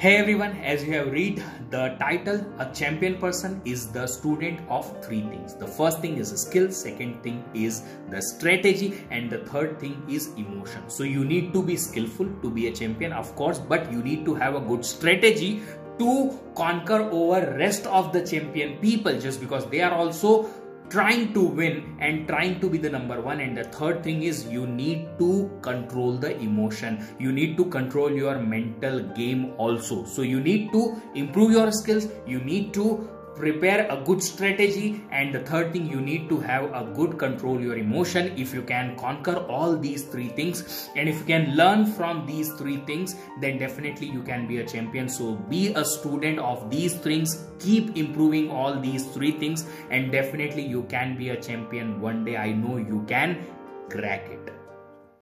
Hey everyone, as you have read the title, a champion person is the student of three things. The first thing is a skill, second thing is the strategy, and the third thing is emotion. So you need to be skillful to be a champion, of course, but you need to have a good strategy to conquer over rest of the champion people just because they are also trying to win and trying to be the number one. And the third thing is you need to control the emotion. You need to control your mental game also. So you need to improve your skills. You need to prepare a good strategy and the third thing you need to have a good control your emotion. If you can conquer all these three things and if you can learn from these three things then definitely you can be a champion. So be a student of these things. Keep improving all these three things and definitely you can be a champion. One day i know you can crack it